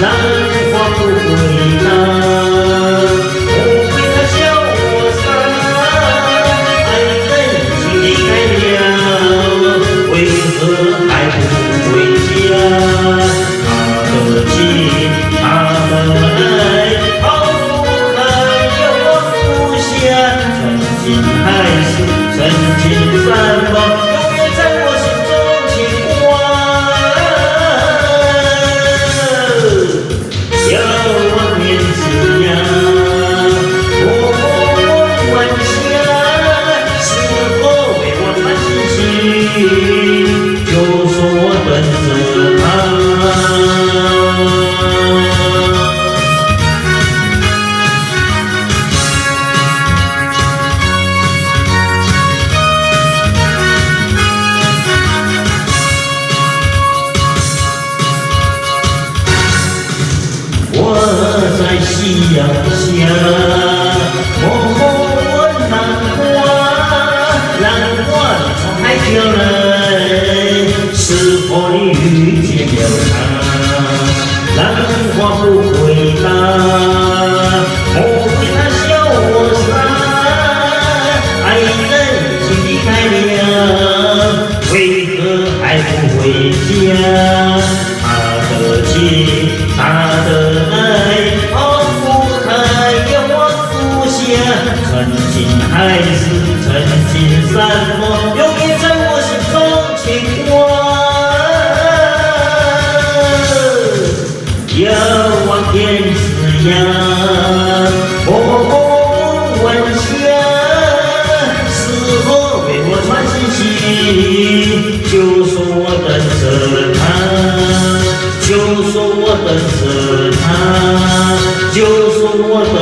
浪花不回答，我为他笑我傻，爱人已经离开了，为何还不回家？他的情，他的爱，抛不开要我放下，曾经还是我在夕阳下，从海飘来，是否你遇见了？他？浪花不回答，我为他笑我傻，爱人已经离开了，为何还不回家？他的情，他的。曾经还是曾经，什么永远在我之涯，默默问下，是否为我传信息？就说我等着他，就说我等着他，就说我等。